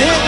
it?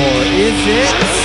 Or is it?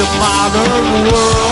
The modern world.